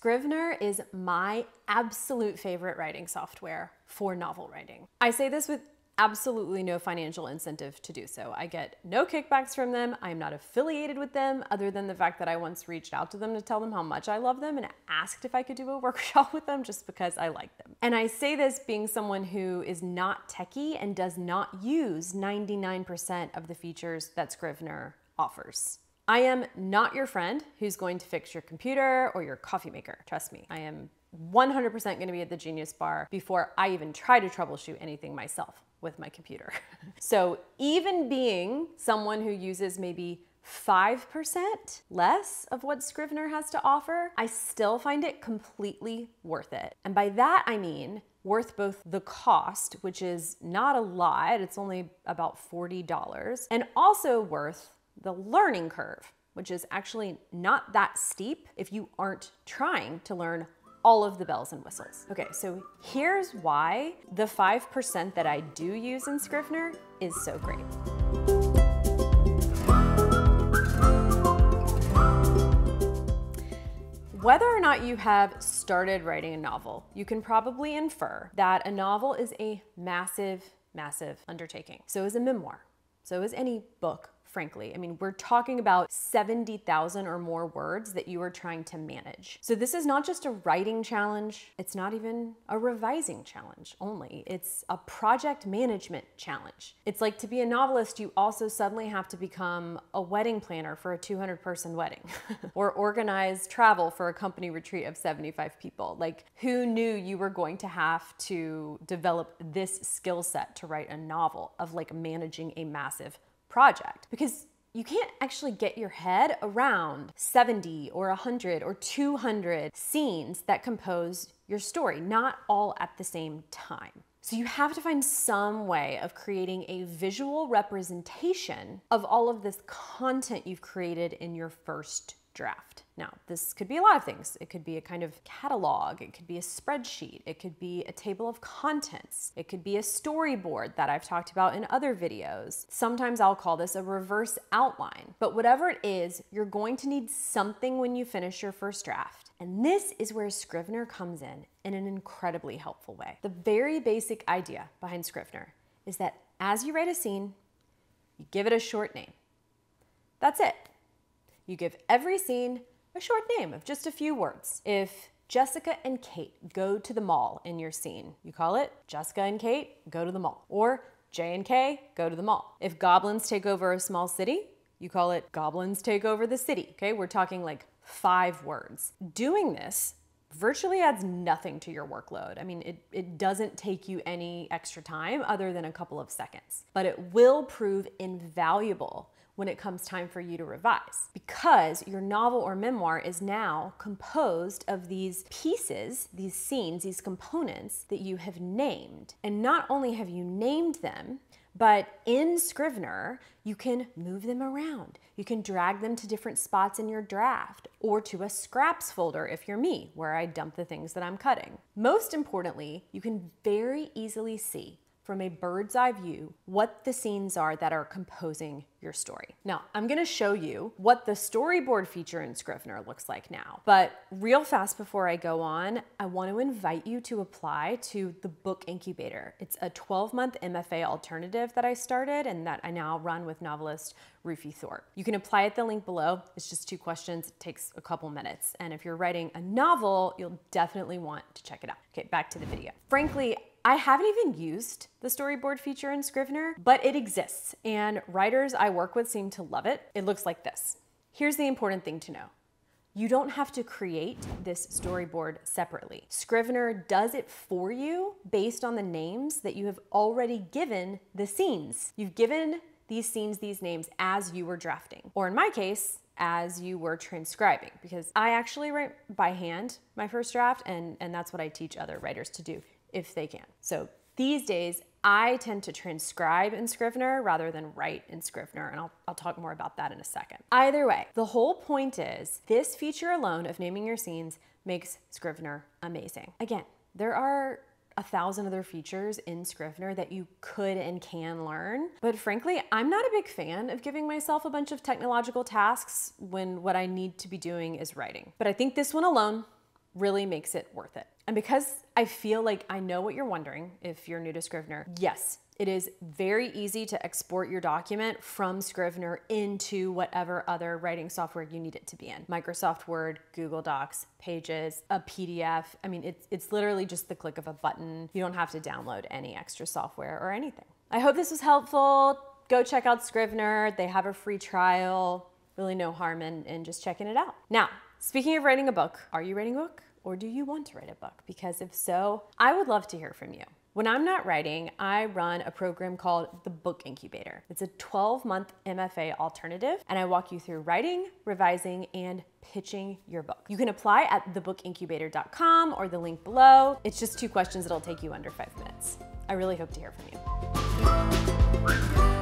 Scrivener is my absolute favorite writing software for novel writing. I say this with absolutely no financial incentive to do so. I get no kickbacks from them. I'm not affiliated with them other than the fact that I once reached out to them to tell them how much I love them and asked if I could do a workshop with them just because I like them. And I say this being someone who is not techie and does not use 99% of the features that Scrivener offers. I am not your friend who's going to fix your computer or your coffee maker. Trust me, I am 100% going to be at the Genius Bar before I even try to troubleshoot anything myself with my computer. so even being someone who uses maybe 5% less of what Scrivener has to offer, I still find it completely worth it. And by that I mean worth both the cost, which is not a lot, it's only about $40, and also worth the learning curve, which is actually not that steep if you aren't trying to learn all of the bells and whistles. Okay, so here's why the 5% that I do use in Scrivener is so great. Whether or not you have started writing a novel, you can probably infer that a novel is a massive, massive undertaking. So is a memoir. So is any book frankly. I mean, we're talking about 70,000 or more words that you are trying to manage. So this is not just a writing challenge. It's not even a revising challenge only. It's a project management challenge. It's like to be a novelist, you also suddenly have to become a wedding planner for a 200 person wedding or organize travel for a company retreat of 75 people. Like who knew you were going to have to develop this skill set to write a novel of like managing a massive project because you can't actually get your head around 70 or 100 or 200 scenes that compose your story, not all at the same time. So you have to find some way of creating a visual representation of all of this content you've created in your first draft. Now, this could be a lot of things. It could be a kind of catalog, it could be a spreadsheet, it could be a table of contents, it could be a storyboard that I've talked about in other videos. Sometimes I'll call this a reverse outline. But whatever it is, you're going to need something when you finish your first draft. And this is where Scrivener comes in in an incredibly helpful way. The very basic idea behind Scrivener is that as you write a scene, you give it a short name. That's it. You give every scene a short name of just a few words. If Jessica and Kate go to the mall in your scene, you call it Jessica and Kate go to the mall. Or J and K go to the mall. If goblins take over a small city, you call it goblins take over the city. Okay, we're talking like five words. Doing this virtually adds nothing to your workload. I mean, it, it doesn't take you any extra time other than a couple of seconds, but it will prove invaluable when it comes time for you to revise because your novel or memoir is now composed of these pieces, these scenes, these components that you have named. And not only have you named them, but in Scrivener, you can move them around. You can drag them to different spots in your draft or to a scraps folder if you're me, where I dump the things that I'm cutting. Most importantly, you can very easily see from a bird's eye view what the scenes are that are composing your story. Now, I'm gonna show you what the storyboard feature in Scrivener looks like now. But real fast before I go on, I wanna invite you to apply to the Book Incubator. It's a 12-month MFA alternative that I started and that I now run with novelist Rufi Thorpe. You can apply at the link below. It's just two questions, it takes a couple minutes. And if you're writing a novel, you'll definitely want to check it out. Okay, back to the video. Frankly, I haven't even used the storyboard feature in Scrivener, but it exists and writers I work with seem to love it. It looks like this. Here's the important thing to know. You don't have to create this storyboard separately. Scrivener does it for you based on the names that you have already given the scenes. You've given these scenes these names as you were drafting. Or in my case, as you were transcribing because I actually write by hand my first draft and, and that's what I teach other writers to do if they can. So these days, I tend to transcribe in Scrivener rather than write in Scrivener, and I'll, I'll talk more about that in a second. Either way, the whole point is this feature alone of naming your scenes makes Scrivener amazing. Again, there are a thousand other features in Scrivener that you could and can learn. But frankly, I'm not a big fan of giving myself a bunch of technological tasks when what I need to be doing is writing. But I think this one alone really makes it worth it. And because I feel like I know what you're wondering if you're new to Scrivener, yes, it is very easy to export your document from Scrivener into whatever other writing software you need it to be in. Microsoft Word, Google Docs, Pages, a PDF. I mean, it's, it's literally just the click of a button. You don't have to download any extra software or anything. I hope this was helpful. Go check out Scrivener. They have a free trial. Really no harm in, in just checking it out. Now, speaking of writing a book, are you writing a book? Or do you want to write a book? Because if so, I would love to hear from you. When I'm not writing, I run a program called the Book Incubator. It's a 12 month MFA alternative, and I walk you through writing, revising, and pitching your book. You can apply at thebookincubator.com or the link below. It's just two questions that'll take you under five minutes. I really hope to hear from you.